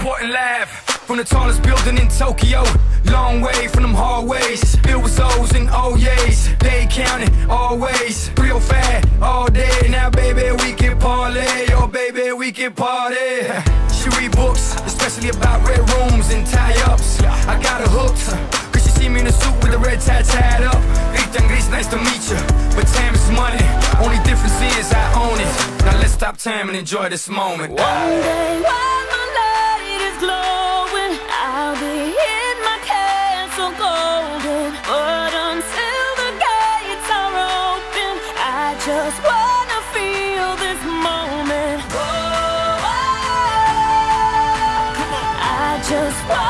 Reporting live from the tallest building in Tokyo. Long way from them hallways. Filled with O's and oh O's. They counting always. Real fat all day. Now, baby, we can parlay. Oh, baby, we can party. She read books, especially about red rooms and tie ups. I got her hooked. Cause she see me in a suit with a red tie tied up. Ethan Gris, nice to meet you. But time is money. Only difference is I own it. Now let's stop time and enjoy this moment. One day glowing, I'll be in my castle golden. But until the gates are open, I just wanna feel this moment. Oh, I just wanna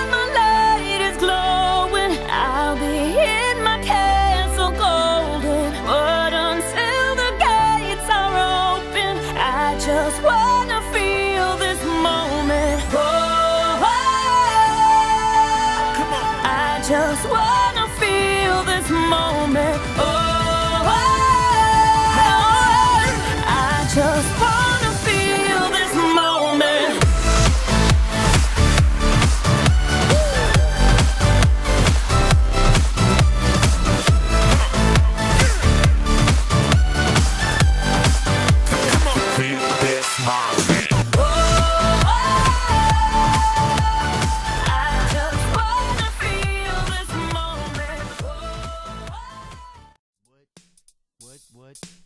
just wanna feel this moment. Oh,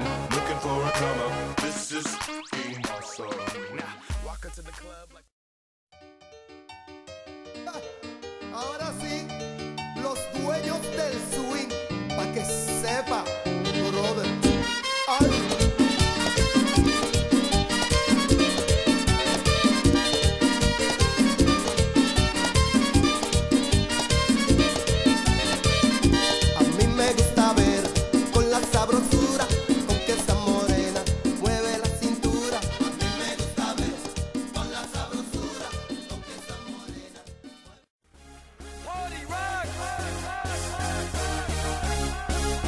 looking for a come up. This is fucking awesome. Walk into the club like ah, Ahora sí, los dueños del swing,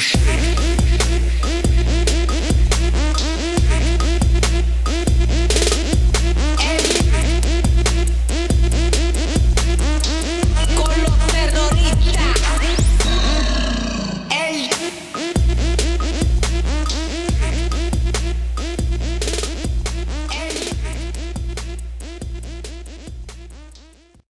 And